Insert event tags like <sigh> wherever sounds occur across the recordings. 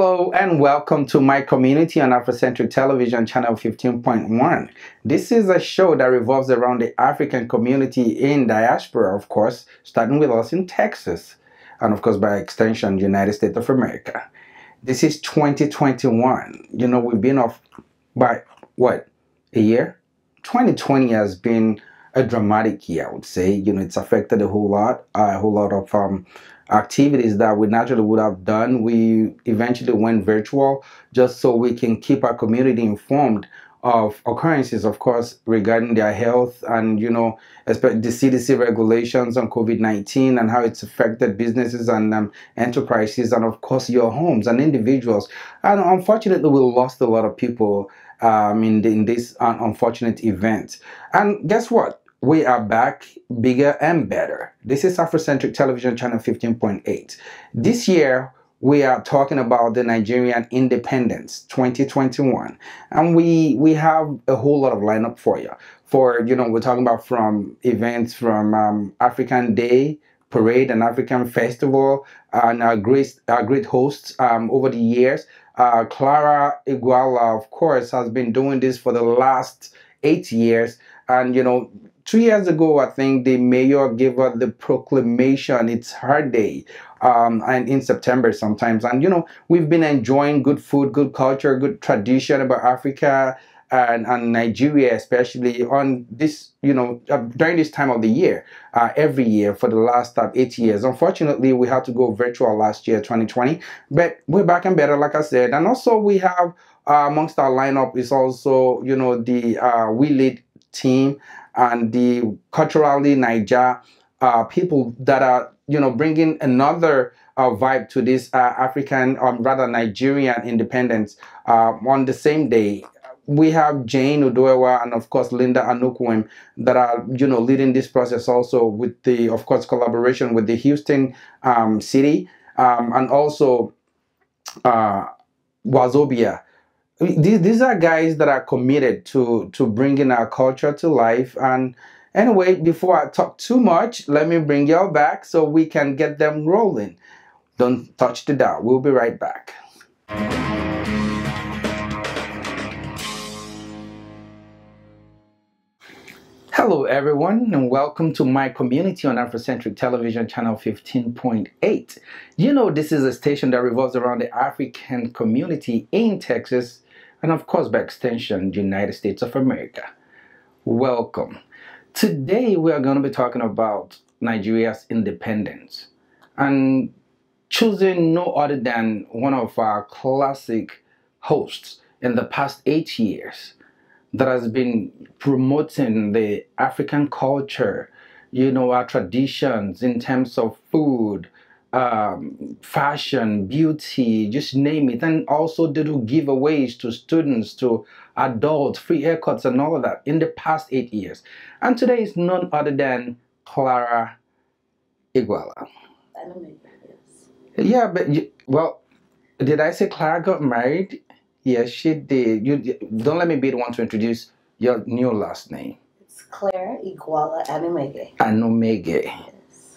Hello and welcome to my community on Afrocentrik Television channel 15.1. This is a show that revolves around the African community in diaspora, of course, starting with us in Texas and of course by extension United States of America. This is 2021. You know, we've been off by what? A year? 2020 has been a dramatic year, I would say. You know, it's affected a whole lot, a whole lot of um activities that we naturally would have done. We eventually went virtual just so we can keep our community informed of occurrences, of course, regarding their health and, you know, especially the CDC regulations on COVID-19 and how it's affected businesses and um, enterprises and, of course, your homes and individuals. And unfortunately, we lost a lot of people um, in, the, in this unfortunate event. And guess what? We are back bigger and better. This is Afrocentrik Television Channel 15.8. This year, we are talking about the Nigerian independence 2021 and we we have a whole lot of lineup for you for you know we're talking about from events from um, African Day parade and African festival and our great our great hosts um, over the years uh, Clara Iguala of course has been doing this for the last eight years and you know two years ago, I think the mayor gave us the proclamation. It's her day, um, and in September sometimes. And you know, we've been enjoying good food, good culture, good tradition about Africa and, and Nigeria, especially on this, you know, uh, during this time of the year, uh, every year for the last uh, eight years. Unfortunately, we had to go virtual last year, 2020, but we're back and better, like I said. And also, we have uh, amongst our lineup is also, you know, the uh, We Lead team and the culturally Niger uh, people that are you know bringing another uh, vibe to this uh, African or um, rather Nigerian independence uh, on the same day. We have Jane Udoewa and of course Linda Anukwem that are you know leading this process also with the of course collaboration with the Houston um, city um, and also these, these are guys that are committed to to bringing our culture to life. And anyway before i talk too much let me bring y'all back so we can get them rolling. Don't touch the dial. We'll be right back. Hello, everyone, and welcome to my community on Afrocentrik Television Channel 15.8. You know, this is a station that revolves around the African community in Texas and of course by extension the United States of America. Welcome. Today we are going to be talking about Nigeria's independence and choosing no other than one of our classic hosts in the past eight years that has been promoting the African culture, you know, our traditions in terms of food, um, fashion, beauty, just name it. And also they do giveaways to students, to adults, free haircuts and all of that in the past eight years. And today is none other than Clara Iguala. Yeah, but you, well, did I say Clara got married? Yes, she did. You don't let me be the one to introduce your new last name. It's Claire Iguala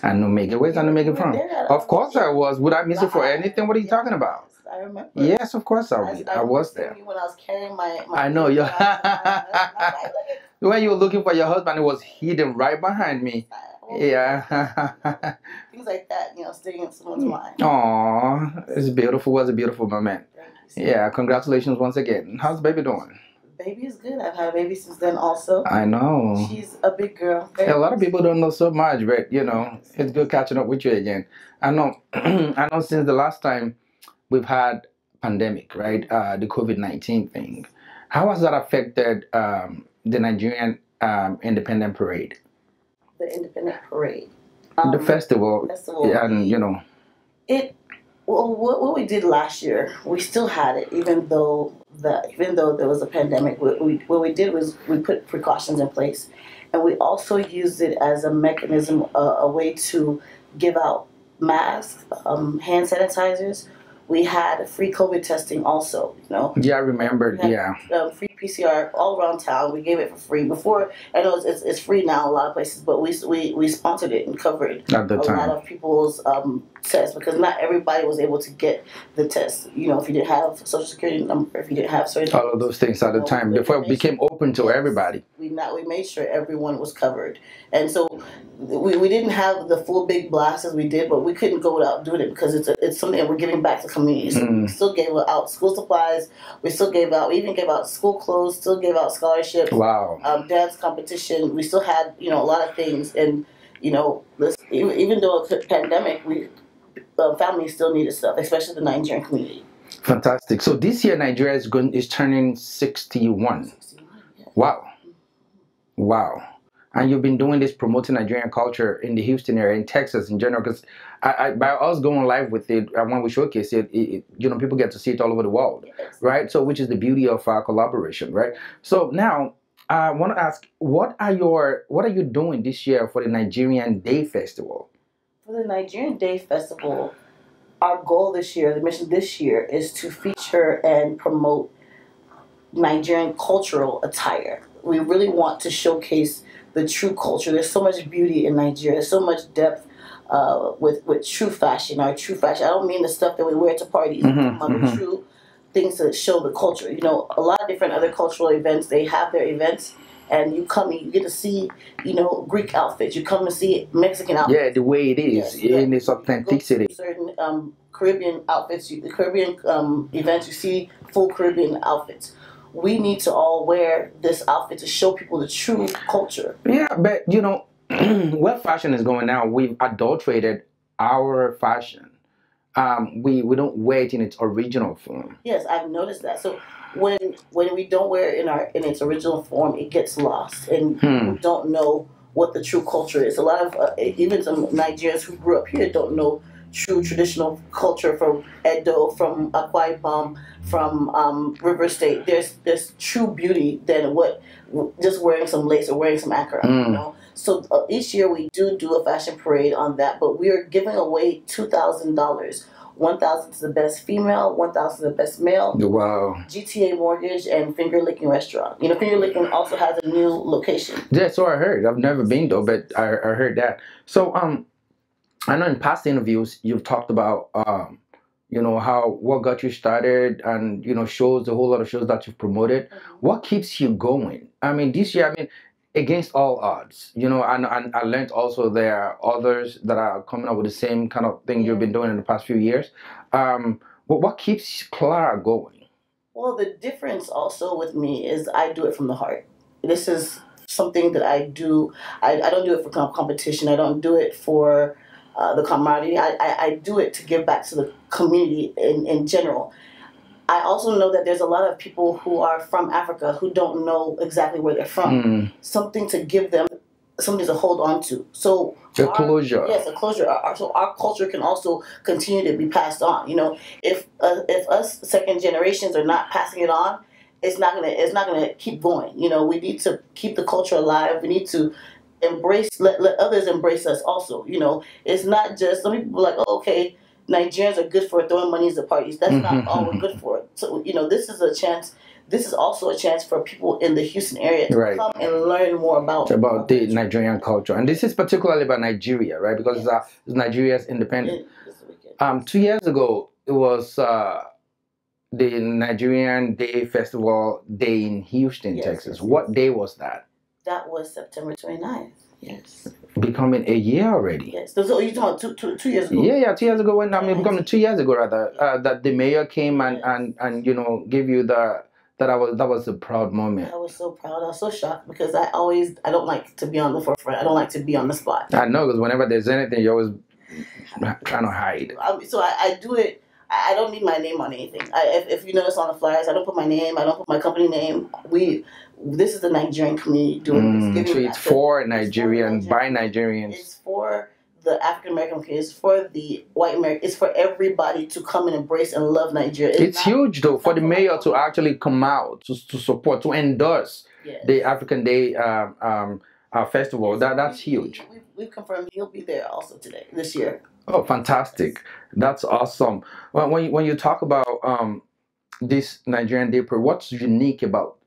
Anumege. Anumege. Anumega. Where's Anumega from? Of course I was. Would I miss it for anything? What are you talking about? I remember. Yes, of course I was. I, I, was there. When I was carrying my, my I know you. <laughs> when you were looking for your husband, it was hidden right behind me. Oh, yeah. <laughs> Things like that, you know, sticking in someone's mm. mind. Aww, it's beautiful. It was a beautiful moment. Yeah, congratulations once again. How's the baby doing? Baby is good. I've had a baby since then also. I know. She's a big girl. a lot of people don't know so much, but you know, it's good catching up with you again. I know <clears throat> I know since the last time we've had pandemic, right? Uh, the COVID nineteen thing. How has that affected um, the Nigerian um, Independent Parade? The Independent Parade. Um, the festival, festival. and you know. It well, what, what we did last year, we still had it, even though the even though there was a pandemic. What we, what we did was we put precautions in place, and we also used it as a mechanism, uh, a way to give out masks, um, hand sanitizers. We had free COVID testing also. You know. Yeah, I remember. yeah. Um, free PCR all around town. We gave it for free before. I know it's, it's, it's free now in a lot of places, but we we, we sponsored it and covered At the a time. lot of people's um, tests because not everybody was able to get the test. You know, if you didn't have social security number, if you didn't have certain all of those things at the time before it became open to Yes. everybody. we not we made sure everyone was covered and so we, we didn't have the full big blast as we did but we couldn't go without doing it because it's a, it's something that we're giving back to communities so we Mm. still gave out school supplies we still gave out we even gave out school clothes still gave out scholarships Wow. um, dance competition we still had you know a lot of things and you know this, even, even though it's a pandemic we uh, families still needed stuff especially the nigerian community Fantastic. So this year Nigeria is going is turning sixty one. Sixty one. Wow. Wow. And you've been doing this promoting Nigerian culture in the Houston area, in Texas in general, because I, I, by us going live with it, and when we showcase it, it, it, you know, people get to see it all over the world, Yes. right? So, which is the beauty of our collaboration, right? So now, I want to ask, what are your, what are you doing this year for the Nigerian Day Festival? For the Nigerian Day Festival, our goal this year, the mission this year, is to feature and promote Nigerian cultural attire. We really want to showcase the true culture. There's so much beauty in Nigeria. There's so much depth uh, with with true fashion. Our true fashion. I don't mean the stuff that we wear to parties. Mhm, about mhm. the true things that show the culture. You know, a lot of different other cultural events. They have their events, and you come and you get to see, you know, Greek outfits. You come and see Mexican outfits Yeah, the way it is Yes, in its authenticity. certain um, Caribbean outfits, you, the Caribbean um, events, you see full Caribbean outfits. We need to all wear this outfit to show people the true culture. Yeah, but you know, <clears throat> where fashion is going now, we've adulterated our fashion. Um, we we don't wear it in its original form. Yes, I've noticed that. So when when we don't wear it in our in its original form, it gets lost, and Hmm. people don't know what the true culture is. A lot of uh, even some Nigerians who grew up here don't know true traditional culture from Edo, from Akwa Ibom, from um, River State. There's there's true beauty than what just wearing some lace or wearing some Ankara. Mm. You know. So uh, each year we do do a fashion parade on that, but we are giving away two thousand dollars. One thousand to the best female, one thousand to the best male. Wow. GTA Mortgage and Finger Licking Restaurant. You know, Finger Licking also has a new location. Yeah, so I heard. I've never been though, but I, I heard that. So um, I know in past interviews you've talked about um, you know how what got you started and you know shows a whole lot of shows that you've promoted. What keeps you going? I mean, this year, I mean, against all odds, you know, and, and I learned also there are others that are coming up with the same kind of thing you've been doing in the past few years. Um, but what keeps Clara going? Well, the difference also with me is I do it from the heart. This is something that I do. I, I don't do it for competition. I don't do it for uh, the camaraderie. I, I, I do it to give back to the community in, in general. I also know that there's a lot of people who are from Africa who don't know exactly where they're from. Mm, Something to give them, something to hold on to. So the our- closure. Yes, a closure. Our, our- so our culture can also continue to be passed on. You know, if uh, if us second generations are not passing it on, it's not gonna it's not gonna keep going. You know, we need to keep the culture alive. We need to embrace let, let others embrace us also. You know, it's not just some people are like, oh, okay, Nigerians are good for throwing money at parties. That's not all we're good for. So you know, this is a chance. This is also a chance for people in the Houston area to Right. come and learn more about about the Nigerian culture, and this is particularly about Nigeria, right? Because it's, uh, it's Nigeria's independence. It- Um, two years ago, it was uh, the Nigerian Day Festival Day in Houston, Yes, Texas. yes, What yes. day was that? That was September 29th. Yes. Becoming a year already. Yes. So, you about two, two, two years ago? Yeah, yeah, two years ago when I mean, becoming two years ago rather, uh, that the mayor came and, Yes. and and you know gave you the that I was that was a proud moment. I was so proud. I was so shocked because I always I don't like to be on the forefront. I don't like to be on the spot. I know because whenever there's anything, you're always trying to hide. I, so I, I do it. I don't need my name on anything. I, if, if you notice on the flyers, I don't put my name. I don't put my company name. We this is the Nigerian community doing this. Mm, giving so it's for Nigerians by Nigerians. It's for the African American community. It's for the white American. It's for everybody to come and embrace and love Nigeria. It's not- huge though for the mayor to actually come out to, to support to endorse Yes. the African Day um, um, uh, festival. That that's huge. We've, we've confirmed he'll be there also today, this year. Oh, fantastic! That's awesome. When when you, when you talk about um, this Nigerian Day parade, what's unique about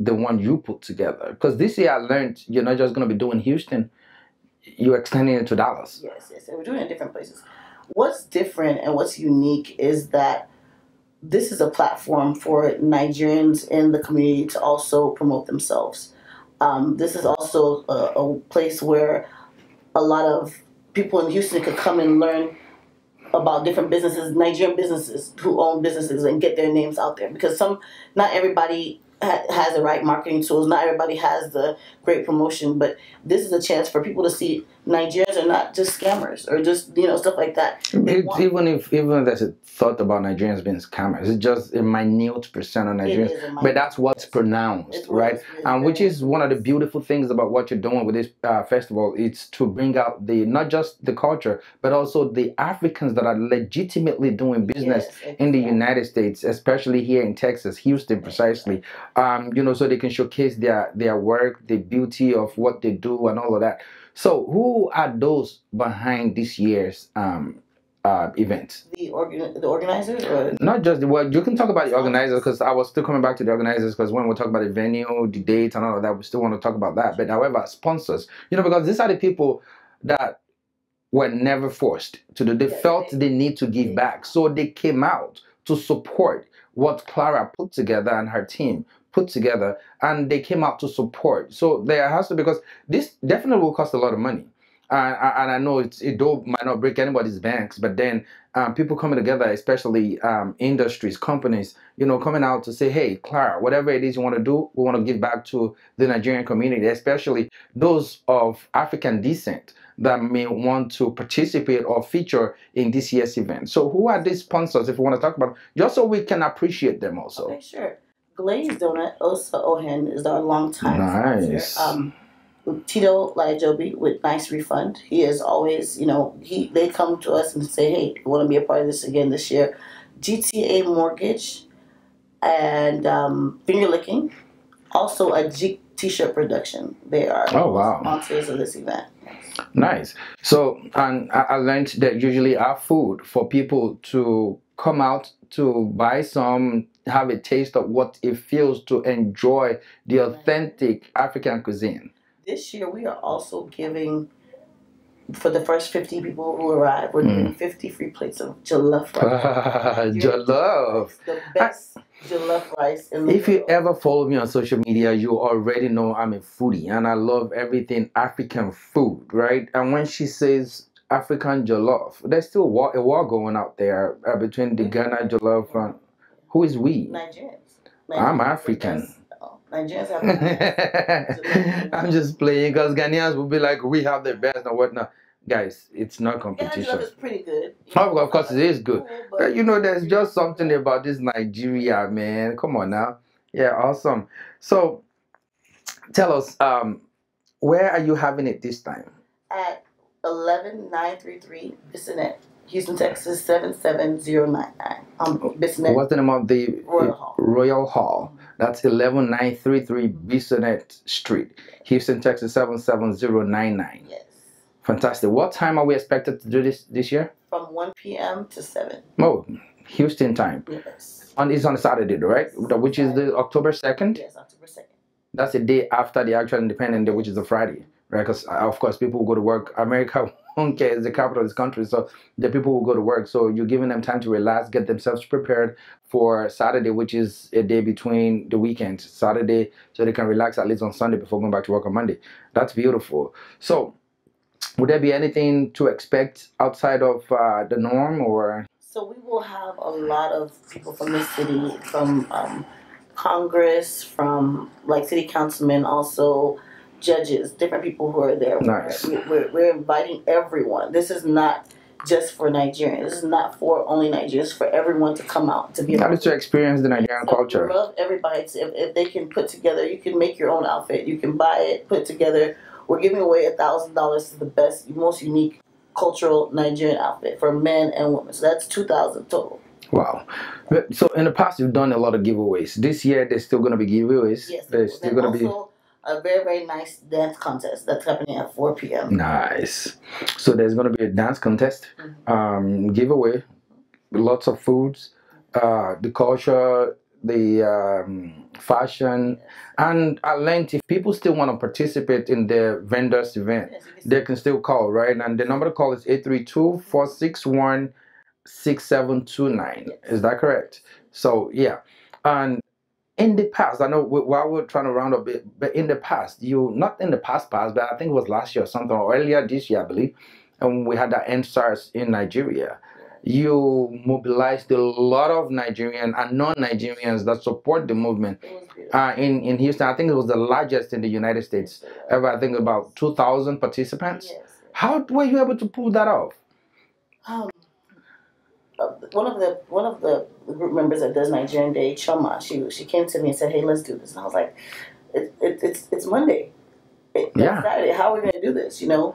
the one you put together? Because this year I learned you're not just going to be doing Houston, you're extending it to Dallas. Yes, yes, and we're doing it in different places. What's different and what's unique is that this is a platform for Nigerians in the community to also promote themselves. Um, this is also a, a place where a lot of people in Houston could come and learn about different businesses, Nigerian businesses who own businesses, and get their names out there. Because some, not everybody ha- has the right marketing tools. Not everybody has the great promotion, but this is a chance for people to see Nigerians are not just scammers or just you know stuff like that. It, even if even if there's a thought about Nigerians being scammers, it's just a minute percent of Nigerians. But that's what's pronounced, It's right? it's really And which is one of the beautiful things about what you're doing with this uh, festival. It's to bring out the not just the culture, but also the Africans that are legitimately doing business Yes, in the. United States, especially here in Texas, Houston, precisely. Um, you know, so they can showcase their their work, the beauty of what they do, and all of that. So, who are those behind this year's um, uh, event? The organ, the organizers, or Not just the well, you can talk about the organizers because I was still coming back to the organizers because when we talk about the venue, the date, and all of that, we still want to talk about that. But however, sponsors, you know, because these are the people that were never forced to do. They Yeah, felt they- they need to give back, so they came out to support what Clara put together and her team put together, and they came out to support. So there has to because this definitely will cost a lot of money. And, and I know it's, it do, might not break anybody's banks, but then um, people coming together, especially um, industries, companies, you know, coming out to say, hey, Clara, whatever it is you want to do, we want to give back to the Nigerian community, especially those of African descent that may want to participate or feature in this year's event. So, who are these sponsors, if you want to talk about, just so we can appreciate them also? okay, sure. Glazed Donut, Osa Ohen is our longtime Nice. sponsor. Um, Tito Lajobi with Nice Refund. He is always, you know, he they come to us and say, hey, we want to be a part of this again this year. GTA Mortgage and um, Finger Licking, also a G T-shirt production. They are Oh, wow. sponsors of this event. Nice. So, and I learned that usually our food for people to come out to buy some, have a taste of what it feels to enjoy the authentic African cuisine. This year we are also giving for the first 50 people who arrive, we're Mm. giving 50 free plates of jollof rice. <laughs> Jollof. the best jollof rice in the If you ever follow me on social media, you already know I'm a foodie and I love everything African food, right? And when she says African jollof, there's still war, a war going out there uh, between the Ghana jollof and who is we? Nigerians. I'm African. have the best- oh, Nigerians have the best. <laughs> I'm just playing because Ghanaians will be like, we have the best and whatnot. Guys, it's not competition. is pretty good. Of of course, it is good. Cool, But but you know, there's just something about this Nigeria, man. Come on now. Yeah, awesome. So tell us, um, where are you having it this time? at 11933 Bissonnet, Houston, Texas 77099. Um, What's the name of the Royal Hall. Royal Hall? That's 11933 Bissonnet Street, Houston, Texas 77099. Yes. Fantastic. What time are we expected to do this this year? From 1 p.m. to 7. Oh, Houston time. Yes. On it's on Saturday, right? Which is the October second. Yes, October 2nd. That's the day after the actual Independence Day, which is a Friday, right? Because of course people go to work. America care; it's the capital of this country, so the people will go to work. So you're giving them time to relax, get themselves prepared for Saturday, which is a day between the weekend, Saturday, so they can relax at least on Sunday before going back to work on Monday. That's beautiful. So, would there be anything to expect outside of uh, the norm, or So we will have a lot of people from the city, from um, Congress, from like city councilmen, also judges, different people who are there. Nice. We're, we're, we're inviting everyone. This is not just for Nigerians. This is not for only Nigerians. For everyone to come out to be. part is to experience the Nigerian So culture? Love everybody. To, if, if they can put together, you can make your own outfit. You can buy it, put together. We're giving away a thousand dollars to the best, most unique cultural Nigerian outfit for men and women. So that's two thousand total. Wow. So in the past, you've done a lot of giveaways. This year, there's still going to be giveaways. Yes, There's still going to be a very very nice dance contest that's happening at four p.m. nice. So there's going to be a dance contest, Mhm. um, giveaway, lots of foods, uh, the culture, the um, fashion, and at length, if people still want to participate in the vendors event, Yes, can they can still call, right? And the number to call is 832 461 6729. Is that correct? So, yeah. And in the past, I know we- while we're trying to round up, it, but in the past, you, not in the past, past, but I think it was last year or something, or earlier this year, I believe, and we had the EndSARS in Nigeria. You mobilized a lot of Nigerian and non Nigerians that support the movement It was beautiful. uh, in, in Houston. I think it was the largest in the United States ever. I think about 2,000 participants. Yes. How were you able to pull that off? Um, one of the one of the group members that does Nigerian Day, Choma, she she came to me and said, "Hey, let's do this." And I was like, it, it, "It's it's Monday, it, Yeah. it's Saturday. How are we going to do this?" You know.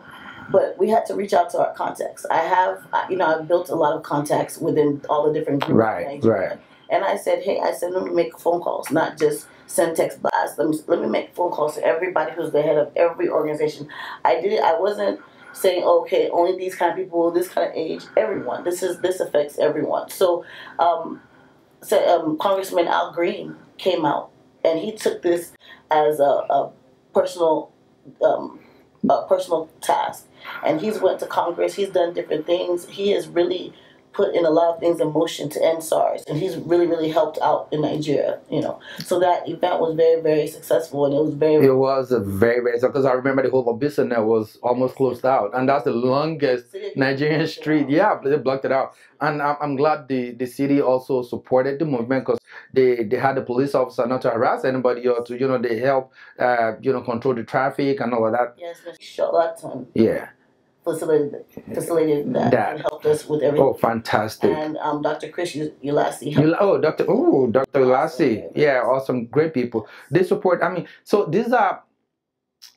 But we had to reach out to our contacts. I have, you know, I've built a lot of contacts within all the different groups. in Right, Nigeria. right. And I said, hey, I said, let me make phone calls, not just send text blasts. Let me let me make phone calls to everybody who's the head of every organization. I did. I wasn't saying, okay, only these kind of people, this kind of age, everyone. This is this affects everyone. So, um, so um, Congressman Al Green came out and he took this as a, a personal um, a personal task, and he's went to Congress. He's done different things. He has really put in a lot of things in motion to end SARS, and he's really really helped out in Nigeria. You know, so that event was very very successful, and it was very It was a very, very, because I remember the whole Bissonnet was almost closed out. And that's the longest Nigerian street. Yeah, they blocked it out. And I'm, I'm glad the, the city also supported the movement because they, they had the police officer not to harass anybody or to, you know, they help, uh, you know, control the traffic and all of that. Yes, Mr. Charlatan Yeah. Facilitated facilitated that, That. and helped us with everything. Oh, fantastic. And um, Dr. Chris Ulasi oh, Dr. Oh, Dr. Awesome. Yeah, awesome. Great people. They support, I mean, so these are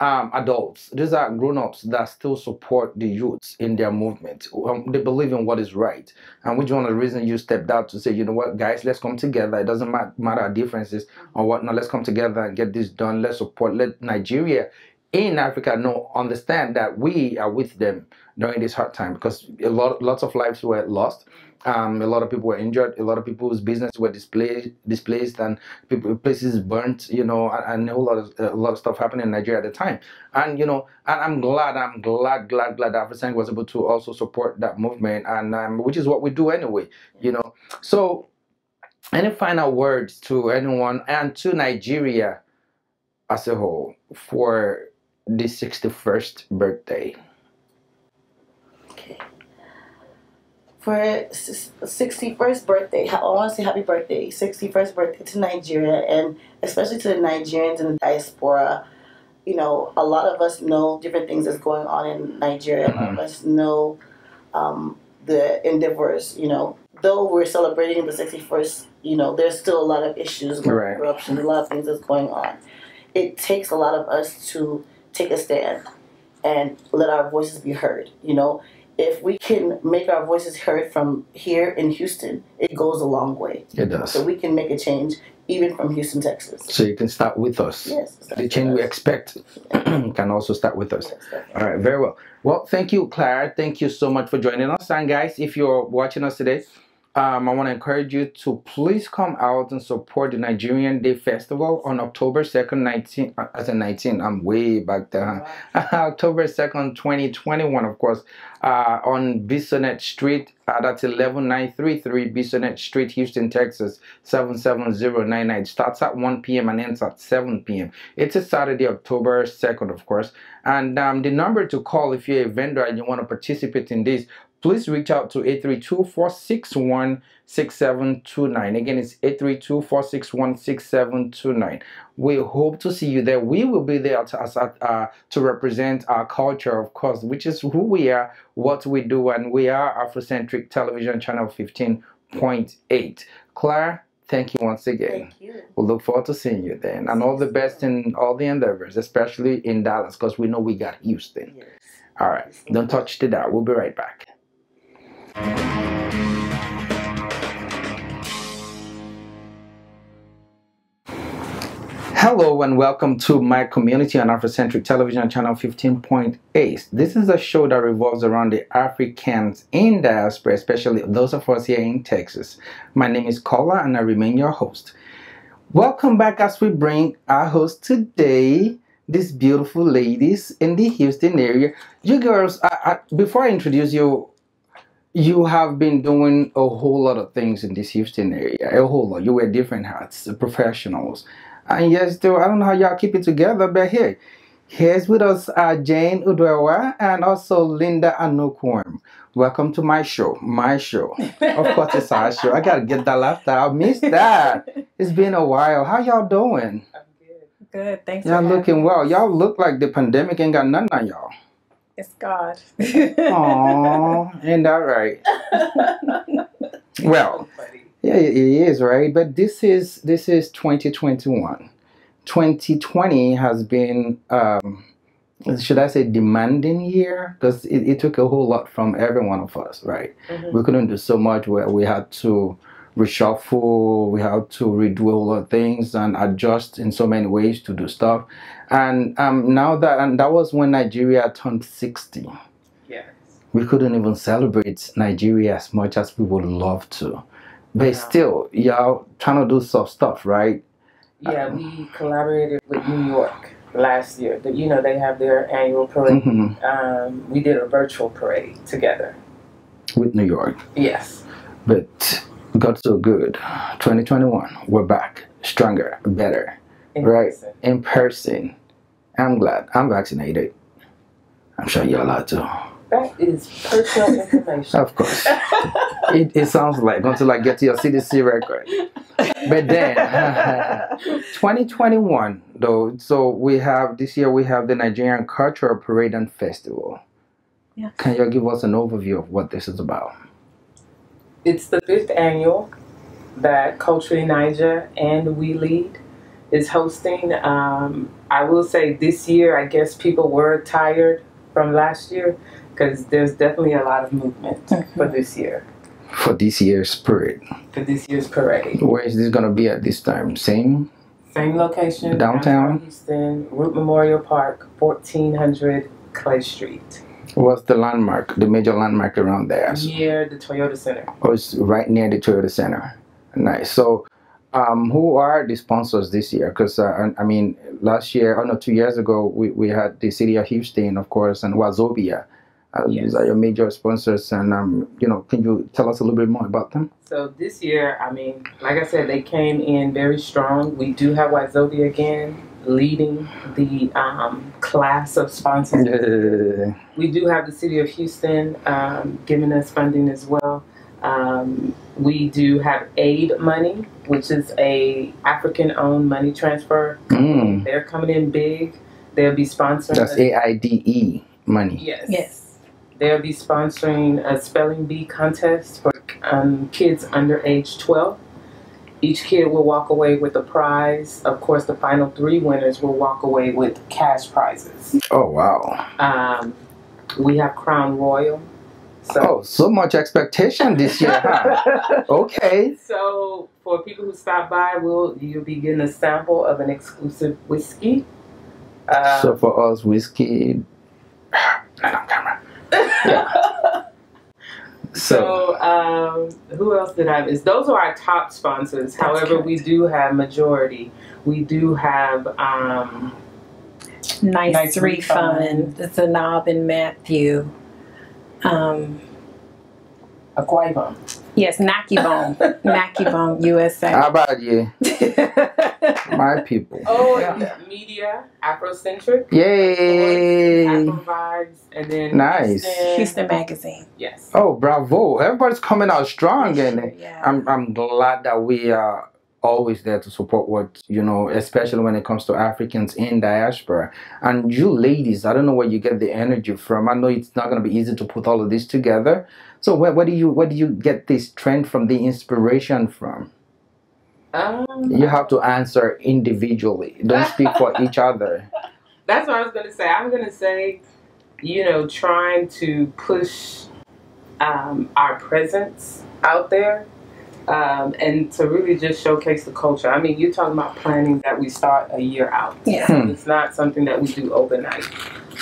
um, adults, these are grown ups that still support the youths in their movement. Um, they believe in what is right. And which one of the reasons you stepped out to say, you know what, guys, let's come together. It doesn't ma- matter our differences or whatnot. Let's come together and get this done. Let's support, let Nigeria in Africa know, understand that we are with them during this hard time because a lot, lots of lives were lost. Um, a lot of people were injured. A lot of people's business were displaced, displaced, and people, places burnt. You know, and, and a whole lot of a lot of stuff happened in Nigeria at the time. And you know, and I'm glad, I'm glad, glad, glad that African was able to also support that movement, and um, which is what we do anyway. You know, so any final words to anyone and to Nigeria as a whole for the 61st birthday? Okay. For 61st birthday, I want to say happy birthday, 61st birthday to Nigeria, and especially to the Nigerians in the diaspora. You know, a lot of us know different things that's going on in Nigeria. A lot of us know um, the endeavors, you know. Though we're celebrating the 61st, you know, there's still a lot of issues, Right. corruption, a lot of things that's going on. It takes a lot of us to take a stand and let our voices be heard, you know if we can make our voices heard from here in Houston, it goes a long way. It does. So we can make a change even from Houston, Texas. So you can start with us. Yes. The change we expect <clears throat> can also start with us. Yes. All right, very well. Well, thank you, Clara. Thank you so much for joining us. And guys, if you're watching us today, um, I want to encourage you to please come out and support the Nigerian Day Festival on October 2nd, 19, uh, as in 19, I'm way back there. huh? <laughs> October 2nd, 2021, of course, uh, on Bissonnet Street. Uh, that's 11933 Bissonnet Street, Houston, Texas, 77099. Starts at 1 p.m. and ends at 7 p.m. It's a Saturday, October 2nd, of course. And um, the number to call if you're a vendor and you want to participate in this, please reach out to 832-461-6729. Again, it's 832-461-6729. We hope to see you there. We will be there to, uh, to represent our culture, of course, which is who we are, what we do, and we are Afrocentrik Television Channel 15.8. Claire, thank you once again. Thank you. We'll look forward to seeing you then. And all the best in all the endeavors, especially in Dallas, because we know we got Houston. Yes. All right. Don't touch the dial. We'll be right back. Hello and welcome to my community on Afrocentrik Television Channel 15.8. This is a show that revolves around the Africans in diaspora, especially those of us here in Texas. My name is Kola and I remain your host. Welcome back as we bring our host today, these beautiful ladies in the Houston area. You girls, I, I, before I introduce you, you have been doing a whole lot of things in this Houston area. A whole lot. You wear different hats, professionals. And yes, though, I don't know how y'all keep it together, but here, here's with us uh, Jane Udoewa and also Linda Anukwem. Welcome to my show. My show. Of course, it's our show. I gotta get that laughter. I missed that. It's been a while. How y'all doing? I'm good. Good. Thanks. Y'all looking me. well. Y'all look like the pandemic ain't got nothing on y'all. It's God. Aww, ain't that right? Well, yeah, it is right. But this is this is 2021. 2020 has been, um, should I say, demanding year because it, it took a whole lot from every one of us, right? Mhm. we couldn't do so much where we had to reshuffle, we had to redo a lot of things and adjust in so many ways to do stuff. And um, now that and that was when Nigeria turned 60. Yes. We couldn't even celebrate Nigeria as much as we would love to. But Yeah. still, y'all trying to do some stuff, right? Yeah, we collaborated with New York last year. The- You know, they have their annual parade. hmm Um, we did a virtual parade together. With New York. Yes. But got so good. 2021, we're back, stronger, better. In Right. person. in person. I'm glad. I'm vaccinated. I'm sure you're allowed to. That is personal <laughs> information. Of course. it, it sounds like until I get to your CDC record. But then, <laughs> 2021, though, so we have this year we have the Nigerian Cultural Parade and Festival. Yeah. Can you give us an overview of what this is about? It's the fifth annual that Culturally Niger and We Lead is hosting. Um, I will say this year, I guess people were tired from last year because there's definitely a lot of movement for this year, For this year's parade. for this year's parade. Where is this going to be at this time? Same? Same location, Downtown? Houston, Root Memorial Park, 1400 Clay Street, What's the landmark, the major landmark around there? near the Toyota Center. Oh, it's right near the Toyota Center. Nice. So, um, who are the sponsors this year? Because uh, I mean, last year, oh no, two years ago, we, we had the city of Houston, of course, and Wazobia. Uh, These are your major sponsors, and um, you know, can you tell us a little bit more about them? So this year, I mean, like I said, they came in very strong. We do have Wazobia again leading the um, class of sponsors. Yeah. <laughs> We do have the city of Houston um, giving us funding as well. Um, we do have aid money, which is a African-owned money transfer. Mm, They're coming in big. They'll be sponsoring. that's A I D E money. Yes. Yes. They'll be sponsoring a spelling bee contest for um, kids under age 12. Each kid will walk away with a prize. Of course, the final three winners will walk away with cash prizes. Oh wow! Um, we have Crown Royal. So, Oh, so much expectation this year, huh? <laughs> Okay. so for people who stop by, we'll you'll be getting a sample of an exclusive whiskey. Uh, So for us, whiskey. <sighs> Not on camera. <laughs> So, So, um, who else did I miss? Those are our top sponsors. However, we do have majority. We do have um, Nice, Nice refund. refund. Zanab and Matthew. Um, Akwa Ibom. yes, Nakibone. <laughs> Nakibone USA. how about you, <laughs> my people? Oh, Yeah. yeah. media, Afrocentrik, Yay! Afro Vibes, and then Nice. Houston. Houston Magazine. Yes. Oh, bravo! Everybody's coming out strong, and Yeah. I'm I'm glad that we are always there to support what you know, especially when it comes to Africans in diaspora. And you ladies, I don't know where you get the energy from. I know it's not going to be easy to put all of this together. So where, where do you where do you get this trend from, the inspiration from? Um, You have to answer individually. Don't speak for each <laughs> other. that's what I was gonna say. I'm gonna say, you know, trying to push um, our presence out there, um, and to really just showcase the culture. I mean, you're talking about planning that we start a year out. Yeah. Hmm. It's not something that we do overnight.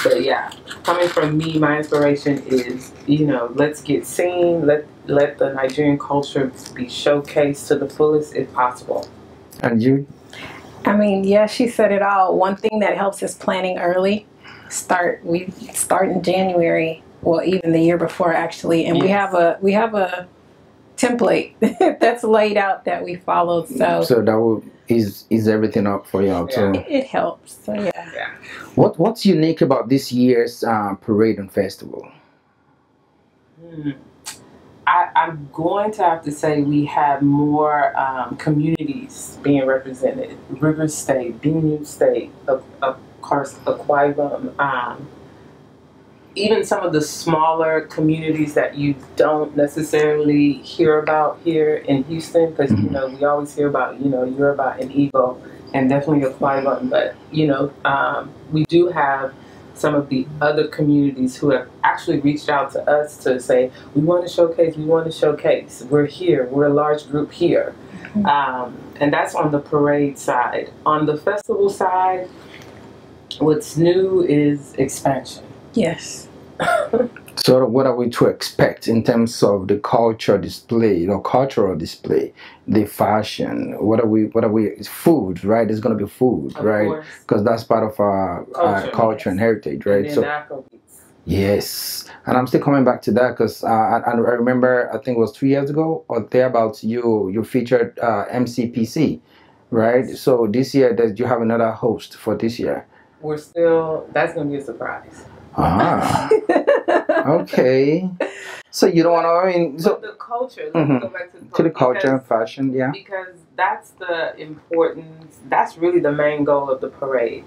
But yeah, coming from me, my inspiration is, you know, let's get seen. Let let the Nigerian culture be showcased to the fullest if possible. And you I mean, yeah, she said it all. One thing that helps is planning early. Start we start in January, well, even the year before actually, and we have a we have a template <laughs> that's laid out that we followed. So So that will ease ease everything up for y'all too. it, it helps. So yeah. What what's unique about this year's uh, parade and festival? Hmm. I, I'm going to have to say we have more um, communities being represented. River State, Benue State, of, of course, Akwa Ibom, um, even some of the smaller communities that you don't necessarily hear about here in Houston, because you Mhm. know we always hear about you know Yoruba and Igbo, and definitely Akwa Ibom, but you know um, we do have some of the other communities who have actually reached out to us to say we want to showcase, we want to showcase, we're here, we're a large group here, um, and that's on the parade side. On the festival side, what's new is expansion. Yes. So what are we to expect in terms of the culture display, you know, cultural display, the fashion? What are we? What are we? It's food, right? There's gonna be food, Of right? Because that's part of our culture, Culture, uh, culture and heritage, right? then So Afrobeats. yes, and I'm still coming back to that because uh, I, I remember I think it was two years ago or thereabouts. You you featured uh, MCPC, right? So this year, that you have another host for this year. We're still. That's gonna be a surprise. Ah, <laughs> okay. So you don't want to. I mean, so So the culture. Let's Mhm. go back to the, to the culture and fashion, yeah. because that's the importance that's really the main goal of the parade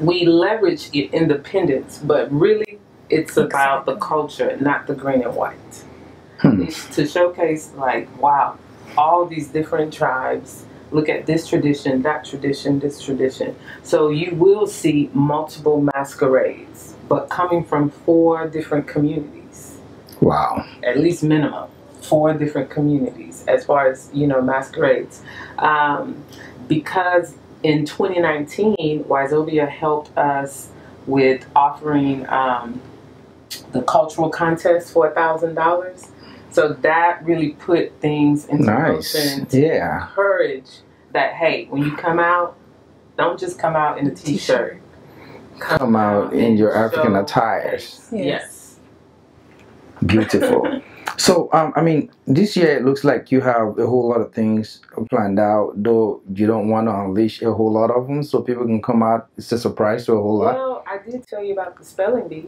we leverage independence but really it's about the culture not the green and white Hmm. to showcase like wow all these different tribes look at this tradition that tradition this tradition so you will see multiple masquerades but coming from four different communities Wow. at least minimum four different communities as far as you know masquerades um, because in 2019 Wazobia helped us with offering um, the cultural contest for a thousand dollars so that really put things into Nice. motion to Yeah. encourage that hey when you come out don't just come out in a t-shirt Come out in your African show attires. yes Beautiful. <laughs> So, um, I mean, this year it looks like you have a whole lot of things planned out, though you don't want to unleash a whole lot of them so people can come out. It's a surprise to a whole lot. well i did tell you about the spelling bee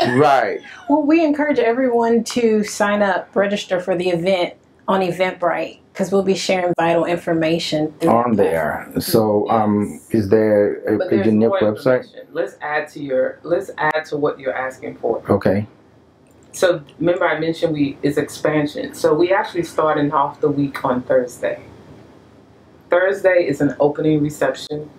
Right. Well, we encourage everyone to sign up, register for the event on Eventbrite because we'll be sharing vital information On there. So, um, is there a, But a unique website? Let's add to your. Let's add to what you're asking for. Okay. So remember, I mentioned we is expansion. So we actually starting off the week on Thursday. Thursday is an opening reception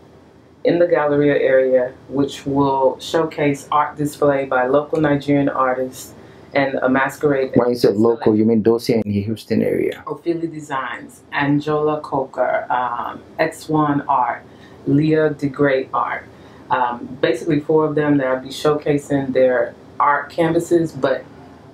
in the Galleria area, which will showcase art display by local Nigerian artists and a masquerade. When you said local, you mean those here in the Houston area. Ophelia Designs, Angela Coker, um, X1 Art, Leah DeGray Art. Um, basically, four of them that I'll be showcasing their art canvases, but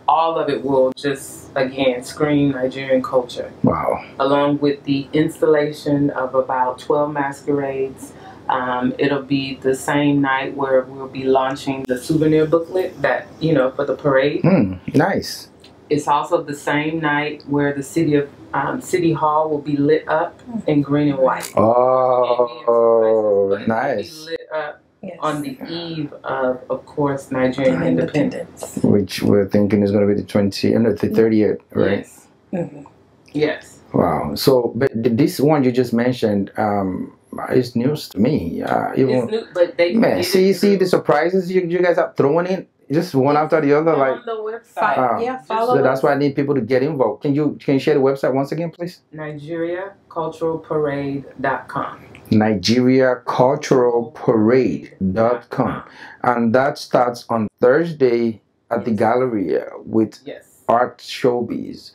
all of it will just, again, scream Nigerian culture, Wow. along with the installation of about 12 masquerades. Um, it'll be the same night where we'll be launching the souvenir booklet that, you know, for the parade. Hmm. Nice. It's also the same night where the city of um, City Hall will be lit up in green and white. Oh, But it will be nice. lit up Yes. on the eve of, of course, Nigerian independence. Which we're thinking is going to be the 20, uh, no, the 30th, right? Yes. Mhm. Yes. Wow. So, but this one you just mentioned um, is news to me. Uh, even It's new, but they man, it see, see the surprises you, you guys are throwing in just one after the other. Like, on the website. Fi- Ah. yeah, follow so that's why I need people to get involved. Can you can you share the website once again, please? Nigeria Cultural Parade.com. Nigeria Cultural Parade.com, and that starts on Thursday at the Yes. Galleria with Yes. art showbiz,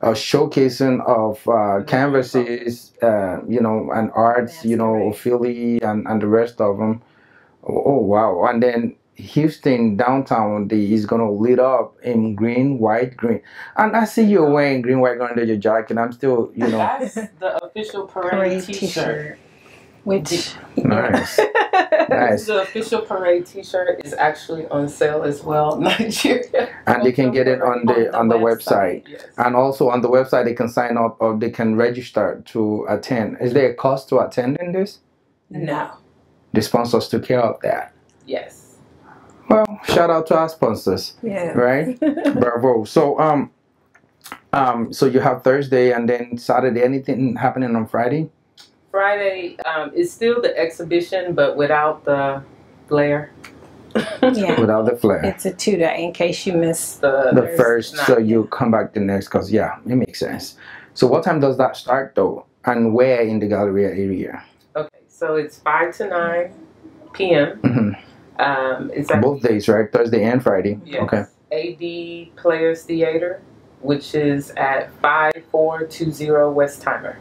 a showcasing of uh, canvases, uh, you know, and arts, you know, Masquerade. Philly and, and the rest of them. Oh, oh, wow! And then Houston downtown the, is gonna lit up in green, white, green. And I see you wearing green, white, green under your jacket. I'm still, you <laughs> know, That's the official parade, Parade t-shirt. T-shirt. which <laughs> Nice. Nice. The official parade T-shirt is actually on sale as well, <laughs> Nigeria. And they can get it on the on the website. Yes. And also on the website, they can sign up or they can register to attend. Is there a cost to attending this? no. The sponsors took care of that. Yes. Well, shout out to our sponsors, Yeah. right? <laughs> Bravo. So um, um, so you have Thursday and then Saturday. Anything happening on Friday? Friday um, is still the exhibition, but without the glare. <laughs> Yeah. Without the flair. It's a two day in case you miss. The, The first, not- so you come back the next, cause yeah, it makes sense. So what time does that start though, and where in the Galleria area? Okay, so it's five to nine p.m. hmm Um, it's at Both days, right? Thursday and Friday. yes, Okay. AD Players Theater, which is at five four two zero Westheimer.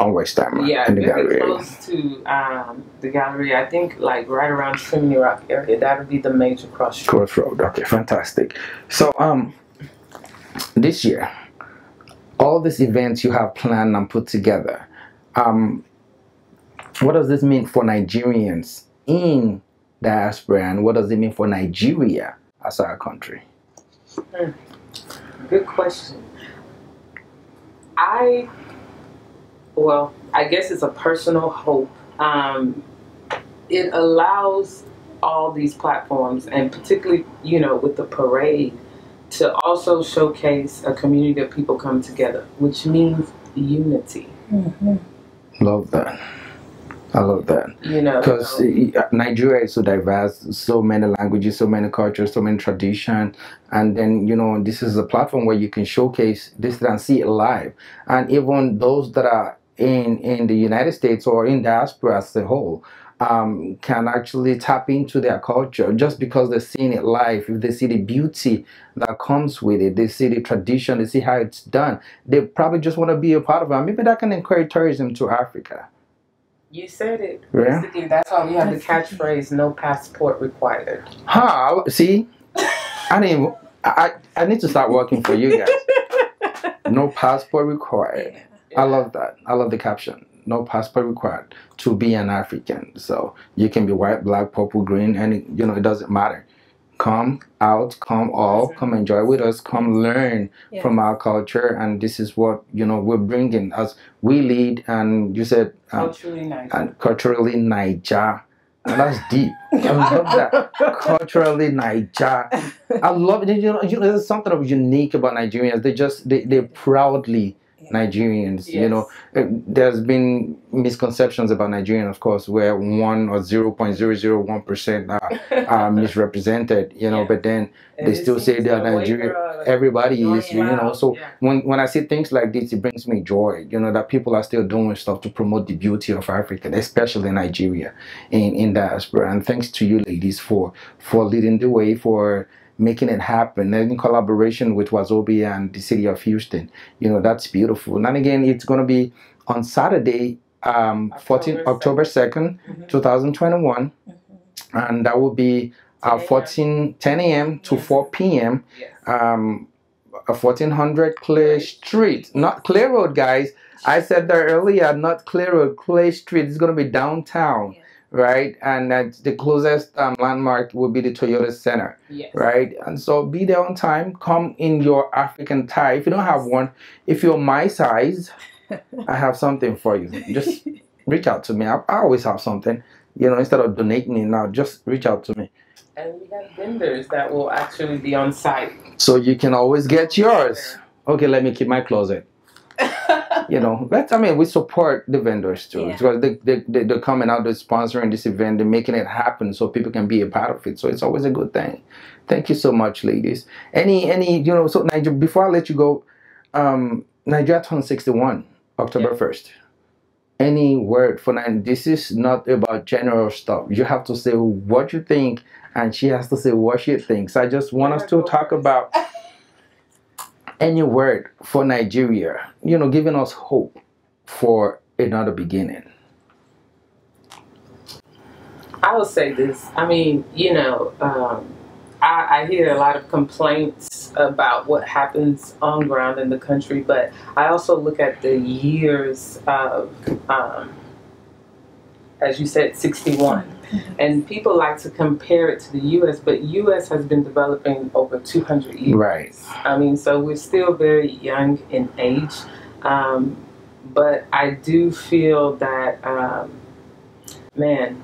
Always time Yeah, in the very Galleria. close to um, the gallery. I think like right around Chimney Rock area. That would be the major cross street. Crossroad. Okay, fantastic. So um, this year, all these events you have planned and put together, um, what does this mean for Nigerians in diaspora, and what does it mean for Nigeria as our country? Good question. I, well, I guess it's a personal hope. Um, it allows all these platforms, and particularly, you know, with the parade, to also showcase a community of people come together, which means unity. Mhm. Love that. I love that. You know, because Nigeria is so diverse, so many languages, so many cultures, so many traditions, and then you know this is a platform where you can showcase this and see it live, and even those that are in in the United States or in diaspora as a whole. Um, can actually tap into their culture just because they're seeing it live. If they see the beauty that comes with it, they see the tradition, they see how it's done, they probably just want to be a part of it. Maybe that can encourage tourism to Africa. you said it. Yeah. Basically, that's why you have the catchphrase "No passport required." Huh? See, I didn't. I I need to start working for you guys. <laughs> No passport required. I love that. I love the caption. No passport required to be an African. So you can be white, black, purple, green, and you know it doesn't matter. Come out, come all, come enjoy with us, come learn Yeah. from our culture, and this is what you know we're bringing as we lead. And you said um, Culturally nice. and culturally Naija. And that's deep. I love that. <laughs> Culturally Naija. I love it. You know, you know, there's something of unique about Nigerians. They just they they proudly Nigerians. You know, Uh, there's been misconceptions about Nigerians, of course, where one or zero point zero zero one percent are, <laughs> misrepresented. You know, Yeah. but then And they still say seems they are Nigerian. uh, Everybody is, you know. So yeah. when when I see things like this, it brings me joy. You know that people are still doing stuff to promote the beauty of Africa, especially Nigeria, in in diaspora. And thanks to you, ladies, for for leading the way for making it happen and in collaboration with Wazobia and the city of Houston. You know that's beautiful. And again, it's gonna be on Saturday, um, 14 October October 2nd, Mhm. 2021, Mhm. and that will be uh, 14 10 a.m. to Yes. 4 p.m Yes. um, 1400 Clay Street, not Clay Road, guys. I said that earlier, not Clay Road, Clay Street. It's gonna be downtown, Yeah. Right? And that the closest um, landmark will be the Toyota Center, Yes. right? And so be there on time. Come in your African tie. If you don't have one, if you're my size, I have something for you. Just <laughs> reach out to me. I, I always have something. You know, instead of donating it now, just reach out to me. And we have vendors that will actually be on site. So you can always get yours. Okay, let me keep my closet. <laughs> you know that's i mean we support the vendors too Yeah. because they, they, they, they're coming out they're sponsoring this event they're making it happen so people can be a part of it. So it's always a good thing. Thank you so much ladies. Any any you know so nigeria before i let you go um nigeria turned 61 october 1st any word for nine this is not about general stuff. You have to say what you think and she has to say what she thinks. I just want us to talk about <laughs> any word for Nigeria, you know, giving us hope for another beginning. I will say this. I mean, you know, um, I, I hear a lot of complaints about what happens on ground in the country, but I also look at the years of um, as you said, 61. And people like to compare it to the U.S., but U.S. has been developing over 200 years. Right. I mean, so we're still very young in age, um, but I do feel that, um, man,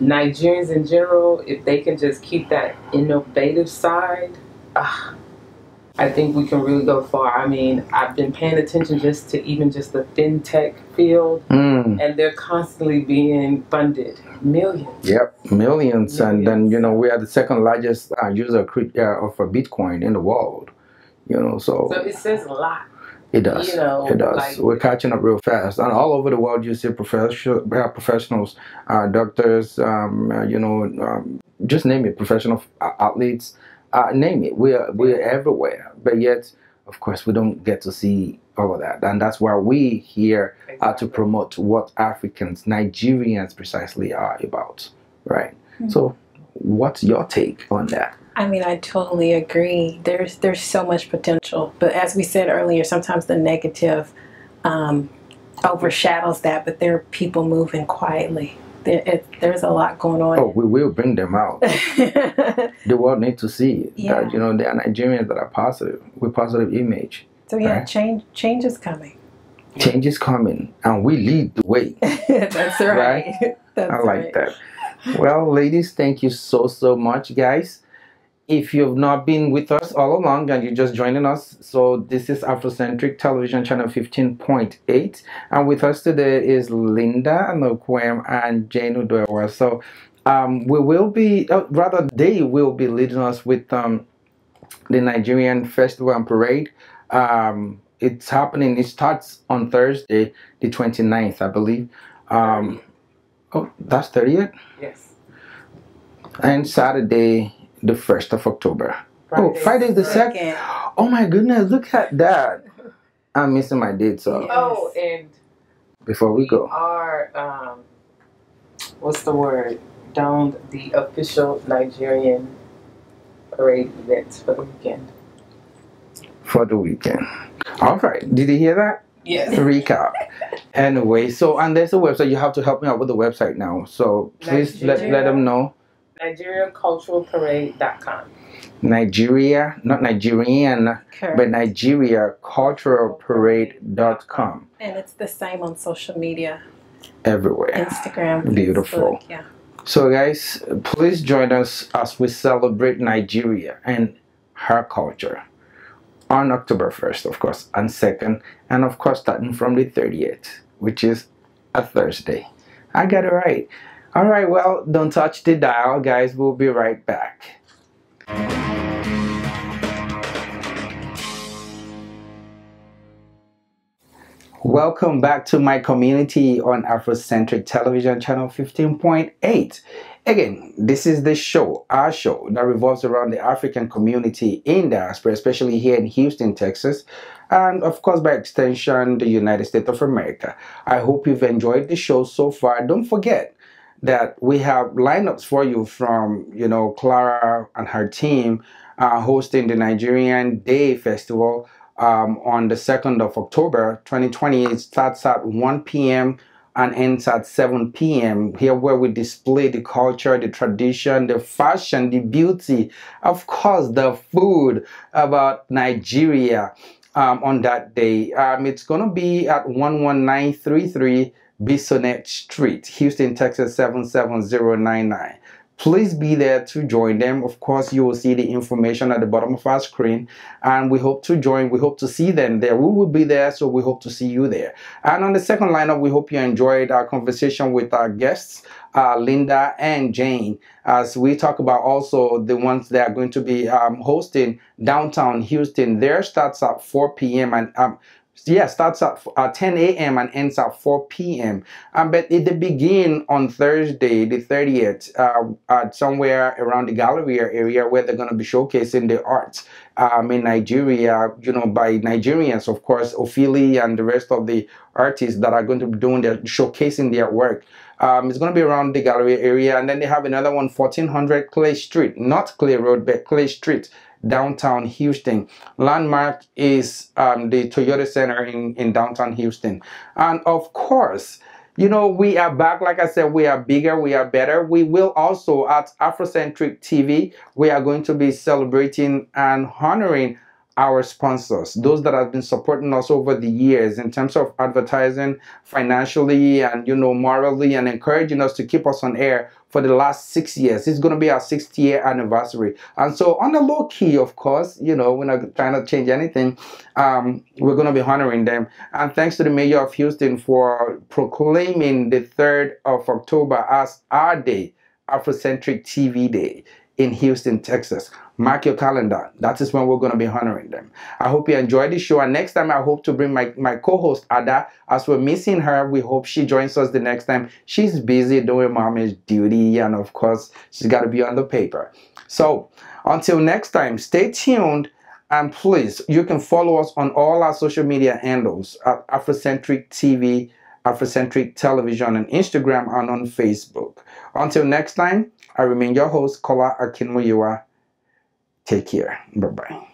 Nigerians in general, if they can just keep that innovative side, uh, I think we can really go far. I mean, I've been paying attention just to even just the fintech field, Mm. and they're constantly being funded millions. Yep, millions, and then you know we are the second largest uh, user cre- uh, of a Bitcoin in the world. You know, so, So it says a lot. it does. you know, it does. like- We're catching up real fast, and all over the world you see professional uh, professionals, uh, doctors, um, uh, you know, um, just name it, professional athletes, uh, name it. We're we're everywhere, but yet, of course, we don't get to see all of that, and that's why we here are to promote what Africans, Nigerians precisely are about, right? So, what's your take on that? I mean, I totally agree. There's there's so much potential, but as we said earlier, sometimes the negative um, overshadows that. But there are people moving quietly. There, it, there's a lot going on. Oh, we will bring them out. <laughs> The world needs to see Yeah. that you know there are Nigerians that are positive with positive image. so yeah, Right. change change is coming. Change is coming, and we lead the way. <laughs> That's right. <laughs> That's I like right. that. Well, ladies, thank you so so much, guys. If you've not been with us all along and you're just joining us, so this is Afrocentrik Television Channel 15.8, and with us today is Linda Nokwem and Jane Udoewa. So, um, we will be, uh, rather, they will be leading us with um, the Nigerian Festival and Parade. Um, it's happening. It starts on Thursday, the 29th, I believe. Um, oh, that's 30th Yes. and Saturday, the 1st of October. Oh, Friday the 2nd. Second. Oh my goodness, look at that. I'm missing my date, so Oh, and before we we go. are, um, what's the word? Down the official Nigerian parade event for the weekend. For the weekend. All right, did you hear that? Yes. Recap. <laughs> anyway, so, and there's a website. You have to help me out with the website now. So please let, let them know. NigeriaCulturalParade.com. Nigeria, not Nigerian, Correct. but Nigeria Cultural Parade.com. and it's the same on social media, Everywhere. Instagram, Beautiful. Facebook, Yeah. So, guys, please join us as we celebrate Nigeria and her culture on October 1st, of course, and 2nd, and of course, starting from the 30th, which is a Thursday. I got it right. All right, well, don't touch the dial, guys. We'll be right back. Welcome back to my community on Afrocentrik Television Channel 15.8. Again, this is the show, our show, that revolves around the African community in diaspora, especially here in Houston, Texas, and of course, by extension, the United States of America. I hope you've enjoyed the show so far. Don't forget that we have lineups for you from, you know, Clara and her team uh, hosting the Nigerian Day Festival um, on the 2nd of October 2020. It starts at 1 p.m. and ends at 7 p.m. Here, where we display the culture, the tradition, the fashion, the beauty, of course, the food about Nigeria um, on that day. Um, it's going to be at 11933 Bissonnet Street, Houston, Texas 77099 please be there to join them. Of course, you will see the information at the bottom of our screen, and we hope to join. We hope to see them there. We will be there, so we hope to see you there. And on the second lineup, we hope you enjoyed our conversation with our guests, uh, Linda and Jane, as we talk about also the ones that are going to be um, hosting downtown Houston. There starts at 4 p.m. and um, yeah, starts at uh, 10 a.m. and ends at 4 p.m. Um, but it, they begin on Thursday, the 30th, uh, at somewhere around the Galleria area where they're going to be showcasing the arts um, in Nigeria, you know, by Nigerians, of course, Ophelia and the rest of the artists that are going to be doing their showcasing their work. Um, it's going to be around the Galleria area, and then they have another one, 1400 Clay Street, not Clay Road, but Clay Street downtown Houston. Landmark is um, the Toyota Center in, in downtown Houston. And of course, you know, we are back. Like I said, we are bigger, we are better. We will also at Afrocentrik TV, we are going to be celebrating and honoring our sponsors, those that have been supporting us over the years in terms of advertising, financially, and you know, morally, and encouraging us to keep us on air for the last six years. It's going to be our sixth year anniversary. And so, on the low key, of course, you know, we're not trying to change anything. Um, we're going to be honoring them. And thanks to the mayor of Houston for proclaiming the 3rd of October as our day, Afrocentrik TV Day in Houston, Texas. Mark your calendar. That is when we're going to be honoring them. I hope you enjoyed the show. And next time, I hope to bring my, my co host, Ada. As we're missing her, we hope she joins us the next time. She's busy doing mommy's duty. And of course, she's got to be on the paper. So until next time, stay tuned. And please, you can follow us on all our social media handles at Afrocentrik TV, Afrocentrik Television, and Instagram and on Facebook. Until next time, I remain your host, Kola Akinmuyiwa. Take care. Bye bye.